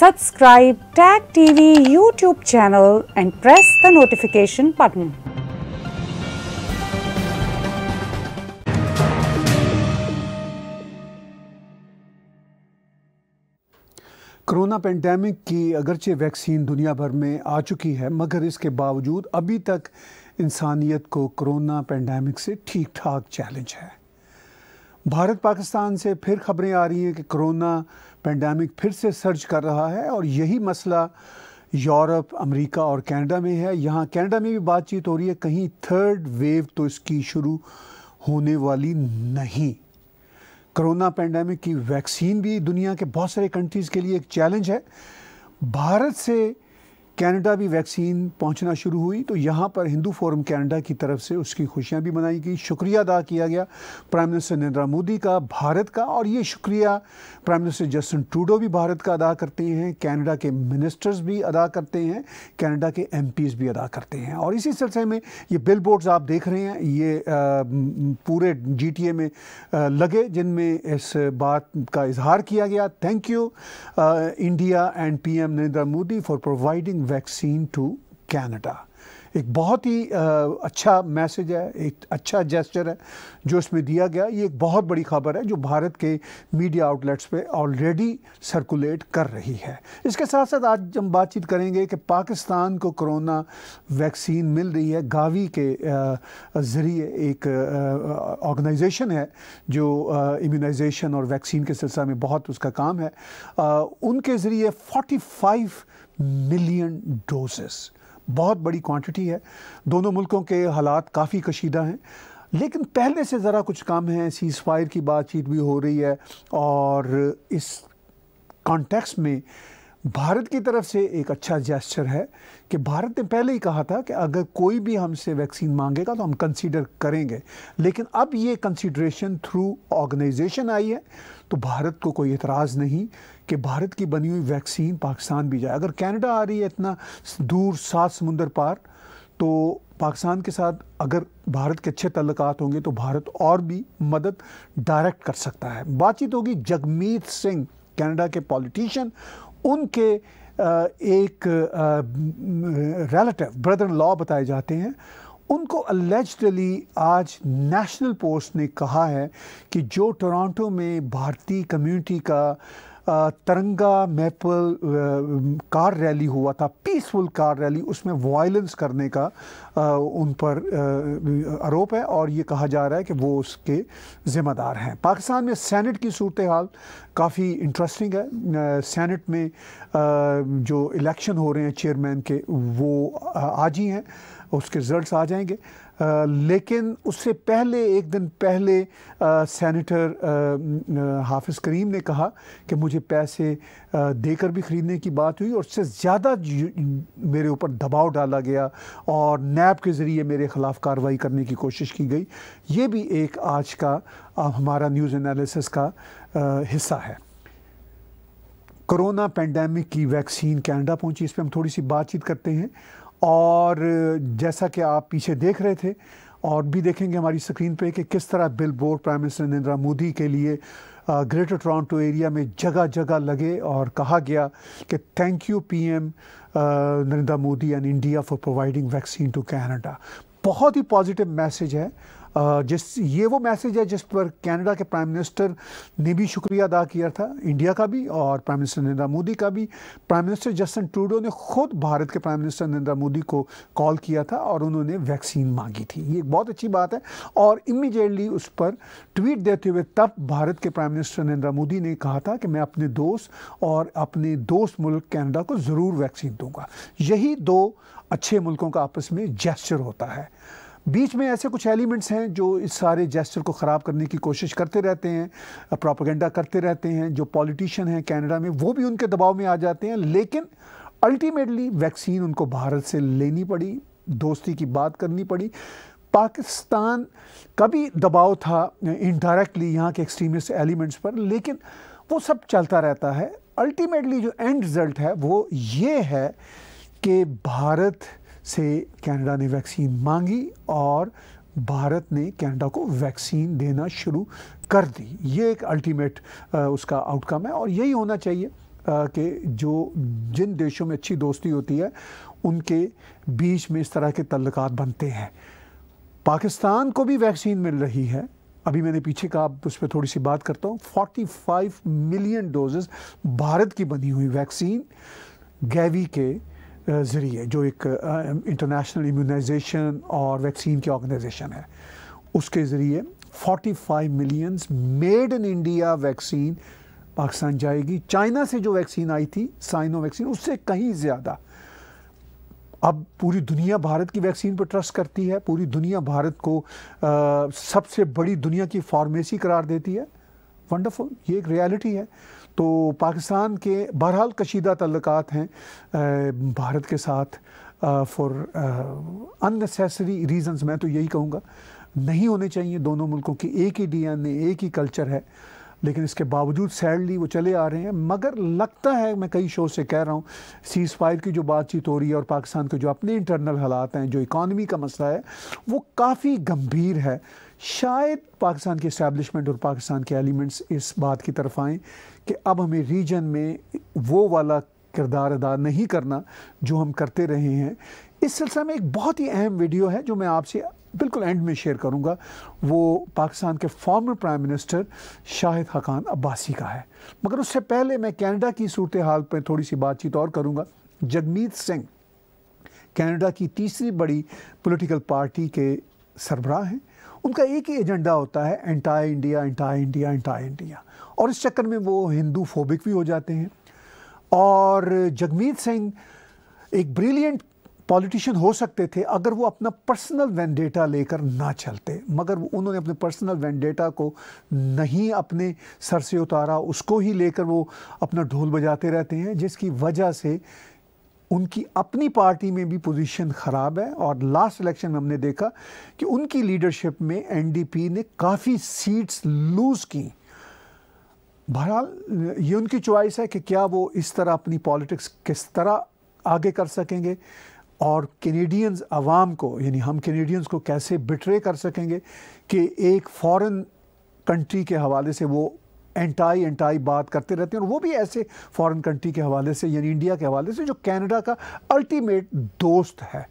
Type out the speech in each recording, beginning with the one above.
Subscribe Tag TV YouTube channel and press the notification button. Corona pandemic की अगरचे vaccine दुनिया भर में आ चुकी है, मगर इसके बावजूद अभी तक इंसानियत को कोरोना पेंडेमिक से ठीक ठाक चैलेंज है भारत पाकिस्तान से फिर खबरें आ रही हैं कि कोरोना पेंडेमिक फिर से सर्ज कर रहा है और यही मसला यूरोप, अमेरिका और कनाडा में है। यहाँ कनाडा में भी बातचीत हो रही है। कहीं थर्ड वेव तो इसकी शुरू होने वाली नहीं। कोरोना पेंडेमिक की वैक्सीन भी दुनिया के बहुत सारे कंट्रीज़ के लिए एक चैलेंज है। भारत से कनाडा भी वैक्सीन पहुँचना शुरू हुई तो यहाँ पर हिंदू फोरम कनाडा की तरफ़ से उसकी खुशियाँ भी मनाई गई। शुक्रिया अदा किया गया प्राइम मिनिस्टर नरेंद्र मोदी का, भारत का, और ये शुक्रिया प्राइम मिनिस्टर जस्टिन ट्रूडो भी भारत का अदा करते हैं, कनाडा के मिनिस्टर्स भी अदा करते हैं, कनाडा के एम भी अदा करते हैं। और इसी सिलसिले में ये बिल आप देख रहे हैं, ये पूरे जीटीए में लगे, जिनमें इस बात का इजहार किया गया। Thank you India and P M Narendra Modi for providing vaccine to Canada एक बहुत ही अच्छा मैसेज है, एक अच्छा जेस्चर है, जो इसमें दिया गया। ये एक बहुत बड़ी खबर है, जो भारत के मीडिया आउटलेट्स पे ऑलरेडी सर्कुलेट कर रही है। इसके साथ साथ आज हम बातचीत करेंगे कि पाकिस्तान को कोरोना वैक्सीन मिल रही है। गावी के ज़रिए एक ऑर्गेनाइजेशन है, जो इम्यूनाइजेशन और वैक्सीन के सिलसिले में बहुत उसका काम है। उनके ज़रिए 45 मिलियन डोजेस बहुत बड़ी क्वांटिटी है। दोनों मुल्कों के हालात काफ़ी कशीदा हैं। लेकिन पहले से ज़रा कुछ कम है। सीज़ फायर की बातचीत भी हो रही है और इस कॉन्टेक्स्ट में भारत की तरफ़ से एक अच्छा जेस्चर है कि भारत ने पहले ही कहा था कि अगर कोई भी हमसे वैक्सीन मांगेगा तो हम कंसीडर करेंगे। लेकिन अब ये कंसीडरेशन थ्रू ऑर्गेनाइजेशन आई है तो भारत को कोई एतराज़ नहीं कि भारत की बनी हुई वैक्सीन पाकिस्तान भी जाए। अगर कनाडा आ रही है इतना दूर सात समुंदर पार तो पाकिस्तान के साथ अगर भारत के अच्छे तल्लक होंगे तो भारत और भी मदद डायरेक्ट कर सकता है। बातचीत होगी जगमीत सिंह कनाडा के पॉलिटिशियन उनके एक रिलेटिव ब्रदर लॉ बताए जाते हैं। उनको अलेजली आज नेशनल पोस्ट ने कहा है कि जो टोरंटो में भारतीय कम्युनिटी का तरंगा मैपल कार रैली हुआ था, पीसफुल कार रैली, उसमें वायलेंस करने का उन पर आरोप है और ये कहा जा रहा है कि वो उसके ज़िम्मेदार हैं। पाकिस्तान में सैनट की सूरत हाल काफ़ी इंटरेस्टिंग है। सैनट में जो इलेक्शन हो रहे हैं चेयरमैन के, वो आज ही हैं, उसके रिज़ल्ट आ जाएँगे। लेकिन उससे पहले, एक दिन पहले सेनेटर हाफिज़ करीम ने कहा कि मुझे पैसे देकर भी ख़रीदने की बात हुई और उससे ज़्यादा मेरे ऊपर दबाव डाला गया और नैब के ज़रिए मेरे ख़िलाफ़ कार्रवाई करने की कोशिश की गई। ये भी एक आज का हमारा न्यूज़ एनालिसिस का हिस्सा है। कोरोना पेंडेमिक की वैक्सीन कनाडा पहुँची। इस पर हम थोड़ी सी बातचीत करते हैं। और जैसा कि आप पीछे देख रहे थे, और भी देखेंगे हमारी स्क्रीन पे कि किस तरह billboard prime minister Narendra Modi के लिए ग्रेटर टोरंटो एरिया में जगह जगह लगे और कहा गया कि thank you PM Narendra Modi and India for providing vaccine to Canada बहुत ही पॉजिटिव मैसेज है। जिस, ये वो मैसेज है जिस पर कनाडा के प्राइम मिनिस्टर ने भी शुक्रिया अदा किया था, इंडिया का भी और प्राइम मिनिस्टर नरेंद्र मोदी का भी। प्राइम मिनिस्टर जस्टिन ट्रूडो ने खुद भारत के प्राइम मिनिस्टर नरेंद्र मोदी को कॉल किया था और उन्होंने वैक्सीन मांगी थी। ये बहुत अच्छी बात है और इमीडिएटली उस पर ट्वीट देते हुए तब भारत के प्राइम मिनिस्टर नरेंद्र मोदी ने कहा था कि मैं अपने दोस्त और अपने दोस्त मुल्क कैनेडा को ज़रूर वैक्सीन दूँगा। यही दो अच्छे मुल्कों का आपस में जेस्चर होता है। बीच में ऐसे कुछ एलिमेंट्स हैं जो इस सारे जेस्टर को ख़राब करने की कोशिश करते रहते हैं, प्रोपागेंडा करते रहते हैं, जो पॉलिटिशियन हैं कनाडा में, वो भी उनके दबाव में आ जाते हैं। लेकिन अल्टीमेटली वैक्सीन उनको भारत से लेनी पड़ी, दोस्ती की बात करनी पड़ी। पाकिस्तान का भी दबाव था इनडायरेक्टली यहाँ के एक्सट्रीमिस्ट एलिमेंट्स पर, लेकिन वो सब चलता रहता है। अल्टीमेटली जो एंड रिज़ल्ट है वो ये है कि भारत से कनाडा ने वैक्सीन मांगी और भारत ने कनाडा को वैक्सीन देना शुरू कर दी। ये एक अल्टीमेट उसका आउटकम है और यही होना चाहिए कि जो जिन देशों में अच्छी दोस्ती होती है, उनके बीच में इस तरह के तल्लक बनते हैं। पाकिस्तान को भी वैक्सीन मिल रही है। अभी मैंने पीछे कहा उस पर थोड़ी सी बात करता हूँ। 45 मिलियन डोजेस भारत की बनी हुई वैक्सीन गैवी के ज़रिए जो एक इंटरनेशनल इम्यूनाइजेशन और वैक्सीन की ऑर्गेनाइजेशन है उसके ज़रिए 45 millions made in India vaccine Pakistan जाएगी। चाइना से जो वैक्सीन आई थी साइनो वैक्सीन उससे कहीं ज़्यादा। अब पूरी दुनिया भारत की वैक्सीन पर ट्रस्ट करती है पूरी दुनिया भारत को आ, सबसे बड़ी दुनिया की फार्मेसी करार देती है। वंडरफुल ये एक रियलिटी है। तो पाकिस्तान के बहरहाल कशीदा तल्लक़ात हैं भारत के साथ फॉर अननेसेसरी रीजंस मैं तो यही कहूँगा। नहीं होने चाहिए दोनों मुल्कों की, एक ही डीएनए एक ही कल्चर है, लेकिन इसके बावजूद सैडली वो चले आ रहे हैं। मगर लगता है, मैं कई शो से कह रहा हूँ सीज़ फायर की जो बातचीत हो रही है और पाकिस्तान के जो अपने इंटरनल हालात हैं, जो इकानमी का मसला है, वो काफ़ी गंभीर है। शायद पाकिस्तान की इस्टेब्लिशमेंट और पाकिस्तान के एलिमेंट्स इस बात की तरफ़ आएँ कि अब हमें रीजन में वो वाला किरदार अदा नहीं करना जो हम करते रहे हैं। इस सिलसिले में एक बहुत ही अहम वीडियो है जो मैं आपसे बिल्कुल एंड में शेयर करूँगा। वो पाकिस्तान के former prime minister Shahid Haqan Abbasi का है। मगर उससे पहले मैं कनाडा की सूरत हाल पर थोड़ी सी बातचीत और करूँगा। जगमीत सिंह कनाडा की तीसरी बड़ी पॉलिटिकल पार्टी के सरबराह हैं। उनका एक ही एजेंडा होता है anti India anti India anti India और इस चक्कर में वो हिंदू फोबिक भी हो जाते हैं। और जगमीत सिंह एक ब्रिलियंट पॉलिटिशियन हो सकते थे अगर वो अपना पर्सनल वेंडेटा लेकर ना चलते। मगर उन्होंने अपने पर्सनल वेंडेटा को नहीं अपने सर से उतारा, उसको ही लेकर वो अपना ढोल बजाते रहते हैं, जिसकी वजह से उनकी अपनी पार्टी में भी पोजीशन ख़राब है और लास्ट इलेक्शन में हमने देखा कि उनकी लीडरशिप में एनडीपी ने काफ़ी सीट्स लूज़ की। बहरहाल, ये उनकी चॉइस है कि क्या वो इस तरह अपनी पॉलिटिक्स किस तरह आगे कर सकेंगे और कैनेडियंस आवाम को, यानी हम कैनेडियंस को कैसे बिट्रे कर सकेंगे कि एक फॉरेन कंट्री के हवाले से वो एंटाई एंटाई बात करते रहते हैं। और वो भी ऐसे फॉरेन कंट्री के हवाले से, यानी इंडिया के हवाले से, जो कनाडा का अल्टीमेट दोस्त है।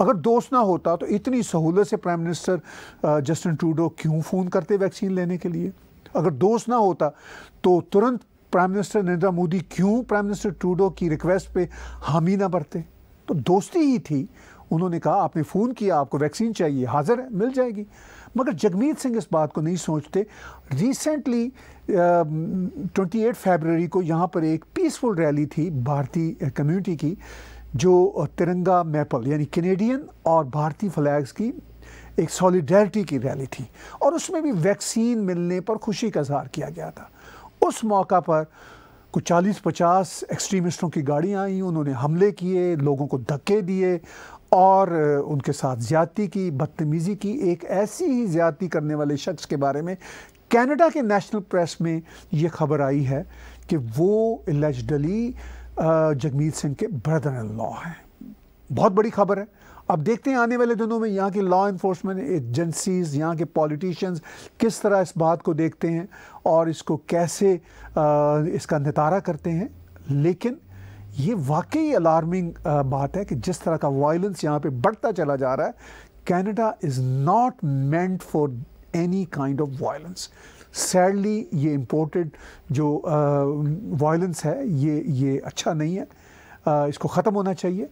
अगर दोस्त ना होता तो इतनी सहूलत से प्राइम मिनिस्टर जस्टिन ट्रूडो क्यों फ़ोन करते वैक्सीन लेने के लिए? अगर दोस्त ना होता तो तुरंत प्राइम मिनिस्टर नरेंद्र मोदी क्यों प्राइम मिनिस्टर ट्रूडो की रिक्वेस्ट पे हामी ना भरते तो दोस्ती ही थी। उन्होंने कहा, आपने फ़ोन किया, आपको वैक्सीन चाहिए, हाजिर है, मिल जाएगी। मगर जगमीत सिंह इस बात को नहीं सोचते। रिसेंटली ट्वेंटी एट फेबररी को यहाँ पर एक पीसफुल रैली थी भारतीय कम्युनिटी की, जो तिरंगा मैपल, यानी कैनेडियन और भारतीय फ्लैग्स की एक सॉलिडेरिटी की रैली थी। और उसमें भी वैक्सीन मिलने पर खुशी का इजहार किया गया था। उस मौका पर कुछ चालीस पचास एक्सट्रीमिस्टों की गाड़ियाँ आई, उन्होंने हमले किए, लोगों को धक्के दिए और उनके साथ ज़्यादती की बदतमीज़ी की एक ऐसी ही ज़्यादती करने वाले शख्स के बारे में कनाडा के नेशनल प्रेस में ये खबर आई है कि वो एलिजडली जगमीत सिंह के ब्रदर इन लॉ हैं। बहुत बड़ी खबर है। अब देखते हैं आने वाले दिनों में यहाँ के लॉ इन्फोर्समेंट एजेंसीज यहाँ के पॉलिटिशियंस किस तरह इस बात को देखते हैं और इसको कैसे आ, इसका नितारा करते हैं। लेकिन ये वाकई अलार्मिंग बात है कि जिस तरह का वायलेंस यहाँ पे बढ़ता चला जा रहा है Canada is not meant for any kind of violence sadly ये इम्पोर्टेड जो वायलेंस है ये ये अच्छा नहीं है. आ, इसको ख़त्म होना चाहिए.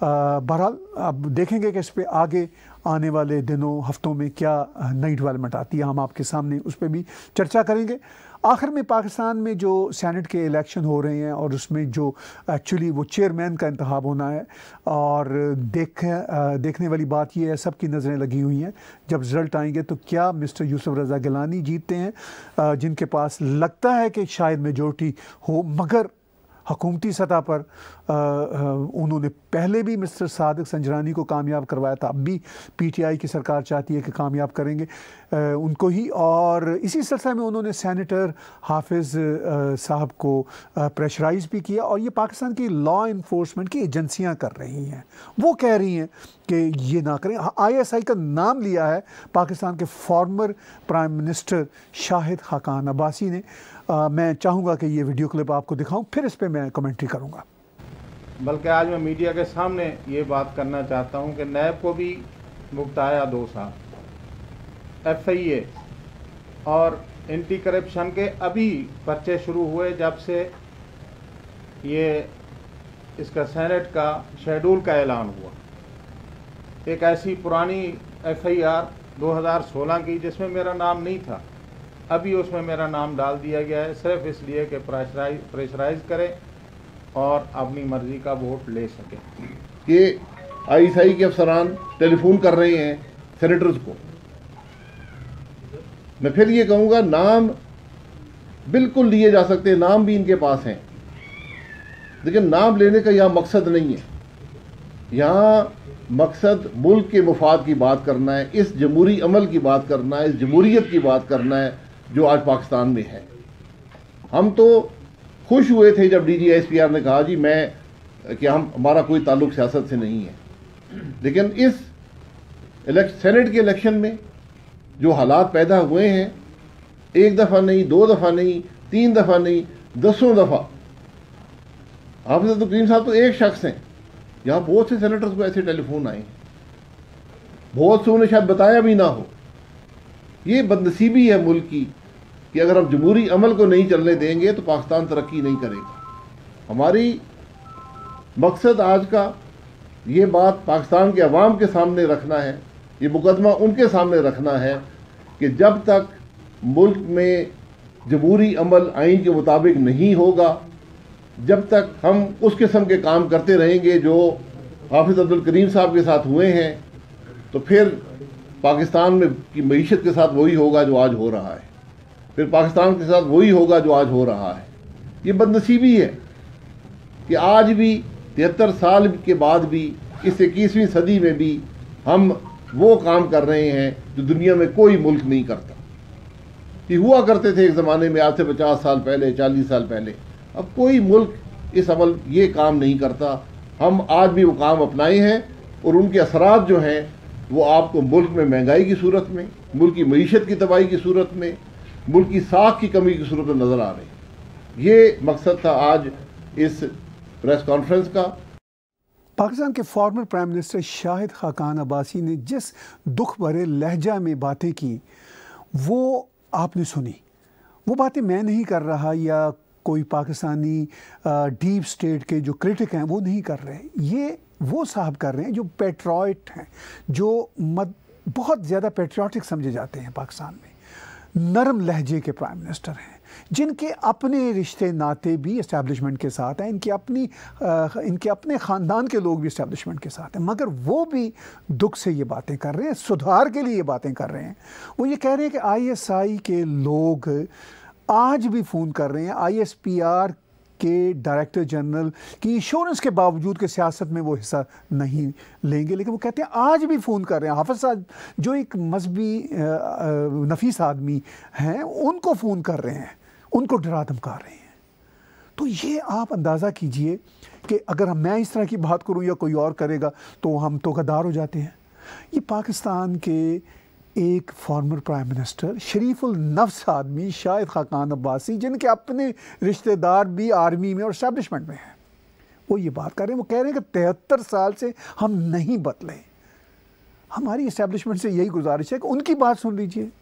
बहरहाल अब देखेंगे कि इस पर आगे आने वाले दिनों, हफ्तों में क्या नई डेवलपमेंट आती है, हम आपके सामने उस पर भी चर्चा करेंगे। आखिर में पाकिस्तान में जो सैनट के इलेक्शन हो रहे हैं और उसमें जो एक्चुअली वो चेयरमैन का इंतखब होना है, और देख देखने वाली बात ये है, सबकी नज़रें लगी हुई हैं। जब रिज़ल्ट आएँगे तो क्या मिस्टर यूसुफ रज़ा गिलानी जीतते हैं? जिनके पास लगता है कि शायद मेजोरिटी हो, मगर हकूमती सतह पर उन्होंने पहले भी मिस्टर सादक संजरानी को कामयाब करवाया था। अब भी पीटीआई की सरकार चाहती है कि कामयाब करेंगे। आ, उनको ही और इसी सिलसिले में उन्होंने सैनिटर हाफिज़ साहब को प्रेशराइज भी किया और ये पाकिस्तान की लॉ इन्फोर्समेंट की एजेंसियाँ कर रही हैं। वो कह रही हैं कि ये ना करें। आईएसआई का नाम लिया है पाकिस्तान के former prime minister Shahid Khaqan Abbasi ने। आ, मैं चाहूँगा कि ये वीडियो क्लिप आपको दिखाऊँ फिर इस पर मैं कमेंट्री करूँगा। बल्कि आज मैं मीडिया के सामने ये बात करना चाहता हूँ कि नैब को भी मुक्ताया दो साल। एफ़ आई ए और एंटी करप्शन के अभी पर्चे शुरू हुए जब से ये इसका सेनेट का शेड्यूल का ऐलान हुआ। एक ऐसी पुरानी एफ़ आई आर 2016 की जिसमें मेरा नाम नहीं था। अभी उसमें मेरा नाम डाल दिया गया है, सिर्फ़ इसलिए कि प्रेशराइज प्रेशराइज करें और अपनी मर्ज़ी का वोट ले सकें। कि आईएसआई के अफसरान टेलीफोन कर रहे हैं सेनेटर्स को। मैं फिर ये कहूँगा, नाम बिल्कुल लिए जा सकते हैं, नाम भी इनके पास हैं। लेकिन नाम लेने का यहाँ मकसद नहीं है। यहाँ मकसद मुल्क के मफाद की बात करना है, इस जमहूरी अमल की बात करना है, इस जमहूरीत की बात करना है, जो आज पाकिस्तान में है। हम तो खुश हुए थे जब D G S P R ने कहा, जी, मैं, कि हम, हमारा कोई ताल्लुक सियासत से नहीं है। लेकिन इस सेनेट के इलेक्शन में जो हालात पैदा हुए हैं, एक दफ़ा नहीं, दो दफ़ा नहीं, तीन दफ़ा नहीं, दसों दफ़ा, हाफिज करीम साहब तो एक शख्स हैं। यहाँ बहुत से सेनेटर्स को ऐसे टेलीफोन आए। बहुत से उन्हें शायद बताया भी ना हो। ये बदनसीबी है मुल्क की कि अगर हम जमहूरी अमल को नहीं चलने देंगे तो पाकिस्तान तरक्की नहीं करेगा। हमारी मकसद आज का ये बात पाकिस्तान के अवाम के सामने रखना है, ये मुकदमा उनके सामने रखना है कि जब तक मुल्क में जमहूरी अमल आइन के मुताबिक नहीं होगा जब तक हम उस किस्म के काम करते रहेंगे जो हाफिज़ अब्दुल करीम साहब के साथ हुए हैं तो फिर पाकिस्तान में की मीशत के साथ वही होगा जो आज हो रहा है। फिर पाकिस्तान के साथ वही होगा जो आज हो रहा है। ये बदनसीबी है कि आज भी, तिहत्तर साल के बाद भी, इस इक्कीसवीं सदी में भी हम वो काम कर रहे हैं जो दुनिया में कोई मुल्क नहीं करता। ये हुआ करते थे एक ज़माने में, आज से पचास साल पहले, चालीस साल पहले। अब कोई मुल्क इस अमल, ये काम नहीं करता। हम आज भी वो काम अपनाए हैं और उनके असरात जो हैं, वो आपको मुल्क में महँगाई की सूरत में, मुल्क की मीशत की तबाही की सूरत में, मुल्क की साख की कमी की सूरत में नज़र आ रही ये मकसद था आज इस प्रेस कॉन्फ्रेंस का। पाकिस्तान के former prime minister Shahid Khaqan Abbasi ने जिस दुख भरे लहजा में बातें की, वो आपने सुनी। वो बातें मैं नहीं कर रहा या कोई पाकिस्तानी डीप स्टेट के जो क्रिटिक हैं वो नहीं कर रहे ये वो साहब कर रहे हैं जो पेट्रॉइट हैं जो मद बहुत ज़्यादा पेट्रियाटिक समझे जाते हैं पाकिस्तान में। नरम लहजे के प्राइम मिनिस्टर हैं जिनके अपने रिश्ते नाते भी इस्टेब्लिशमेंट के साथ हैं इनके अपनी आ, इनके अपने ख़ानदान के लोग भी इस्टेब्लिशमेंट के साथ हैं। मगर वो भी दुख से ये बातें कर रहे हैं सुधार के लिए ये बातें कर रहे हैं। वो ये कह रहे हैं कि आईएसआई के लोग आज भी फ़ोन कर रहे हैं आईएसपीआर के डायरेक्टर जनरल की इंश्योरेंस के बावजूद के सियासत में वो हिस्सा नहीं लेंगे, लेकिन वो कहते हैं आज भी फ़ोन कर रहे हैं। हाफिज साहब, जो एक मजहबी नफीस आदमी हैं, उनको फ़ोन कर रहे हैं, उनको डरा धमका रहे हैं। तो ये आप अंदाज़ा कीजिए कि अगर मैं इस तरह की बात करूँ या कोई और करेगा तो हम तो गदार हो जाते हैं। ये पाकिस्तान के एक फॉर्मर प्राइम मिनिस्टर शरीफुल नफ्स आदमी, शाहिद खाकान अब्बासी, जिनके अपने रिश्तेदार भी आर्मी में और इस्टेब्लिशमेंट में हैं। वो ये बात कर रहे हैं, वो कह रहे हैं कि तिहत्तर साल से हम नहीं बदले। हमारी इस्टेब्लिशमेंट से यही गुजारिश है कि उनकी बात सुन लीजिए।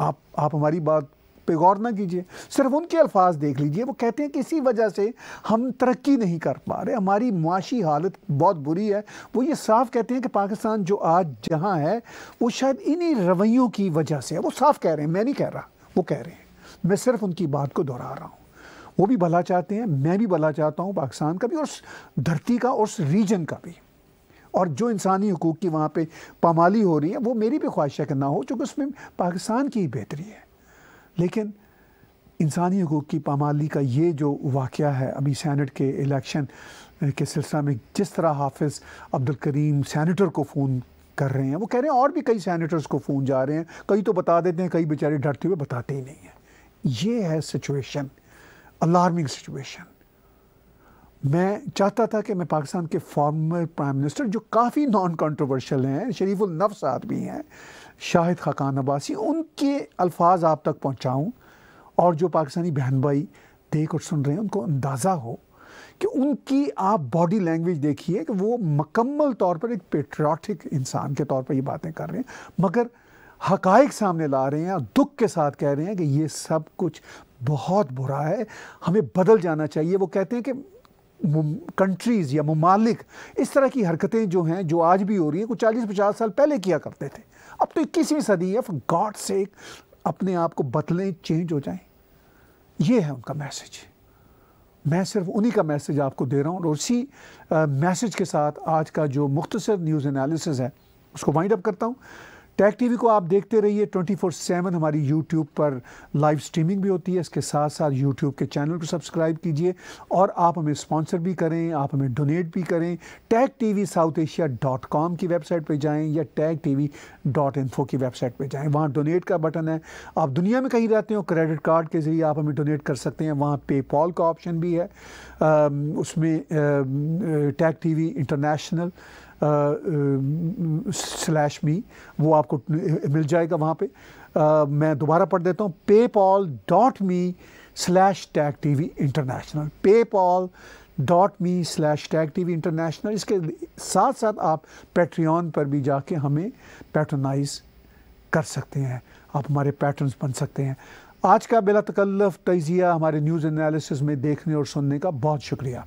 आप आप हमारी बात पे गौर ना कीजिए। सिर्फ़ उनके अल्फाज देख लीजिए, वो कहते हैं कि इसी वजह से हम तरक्की नहीं कर पा रहे। हमारी मुआशी हालत बहुत बुरी है। वो ये साफ़ कहते हैं कि पाकिस्तान जो आज जहाँ है, वो शायद इन्हीं रवैयों की वजह से है। वो साफ़ कह रहे हैं, मैं नहीं कह रहा, वो कह रहे हैं। मैं सिर्फ़ उनकी बात को दोहरा रहा हूँ। वो भी भला चाहते हैं, मैं भी भला चाहता हूँ पाकिस्तान का भी और उस धरती का और उस रीजन का भी। और जो इंसानी हकूक़ की वहाँ पे पामाली हो रही है, वो मेरी भी ख्वाहिश है कि ना हो चूँकि उसमें पाकिस्तान की ही बेहतरी है। लेकिन इंसानी हकूक़ की पामाली का ये जो वाक़ है, अभी सैनट के इलेक्शन के सिलसिला में जिस तरह हाफिज़ अब्दुल करीम सैनिटर को फ़ोन कर रहे हैं, वो कह रहे हैं और भी कई सैनिटर्स को फ़ोन जा रहे हैं, कई तो बता देते हैं, कई बेचारे डरते हुए बताते ही नहीं हैं। ये है सिचुएशन अलार्मिंग सिचुएशन मैं चाहता था कि मैं पाकिस्तान के फॉर्मर प्राइम मिनिस्टर जो काफ़ी नॉन कंट्रोवर्शियल हैं, शरीफुल नफ्स आदमी हैं शाहिद खाकान अब्बासी, उनके अल्फाज आप तक पहुंचाऊं और जो पाकिस्तानी बहन भाई देख और सुन रहे हैं, उनको अंदाज़ा हो कि उनकी आप बॉडी लैंग्वेज देखिए कि वो मकम्मल तौर पर एक पेट्रियाटिक इंसान के तौर पर ये बातें कर रहे हैं, मगर हकाइक सामने ला रहे हैं और दुख के साथ कह रहे हैं कि ये सब कुछ बहुत बुरा है, हमें बदल जाना चाहिए। वो कहते हैं कि कंट्रीज़ या ममालिक, इस तरह की हरकतें जो हैं, जो आज भी हो रही हैं, कुछ चालीस पचास साल पहले किया करते थे। अब तो इक्कीसवीं सदी है फॉर गॉड से अपने आप को बदलें चेंज हो जाएँ। ये है उनका मैसेज मैं सिर्फ़ उन्हीं का मैसेज आपको दे रहा हूँ और उसी मैसेज के साथ आज का जो मुख्तसर न्यूज़ एनालिसिस है, उसको वाइंड अप करता हूँ। टैग टीवी को आप देखते रहिए 24 सेवन, हमारी यूट्यूब पर लाइव स्ट्रीमिंग भी होती है। इसके साथ साथ यूट्यूब के चैनल को सब्सक्राइब कीजिए और आप हमें स्पॉन्सर भी करें, आप हमें डोनेट भी करें। Tag TV South Asia dot com की वेबसाइट पर जाएँ या टैग टीवी डॉट इन्फो की वेबसाइट पर जाएँ। वहाँ डोनेट का बटन है। आप दुनिया में कहीं रहते हो क्रेडिट कार्ड के ज़रिए आप हमें डोनेट कर सकते हैं। वहाँ पेपॉल का ऑप्शन भी है। उसमें tag T V international slash me वो आपको मिल जाएगा वहाँ पे। आ, मैं दोबारा पढ़ देता हूँ। PayPal dot me slash tag T V international PayPal dot me slash tag T V international इसके साथ साथ आप पेट्रियन पर भी जाके हमें पैटर्नाइज कर सकते हैं। आप हमारे पैटर्न्स बन सकते हैं। आज का बिला तकल्लफ तजिया हमारे न्यूज़ एनालिसिस में देखने और सुनने का बहुत शुक्रिया।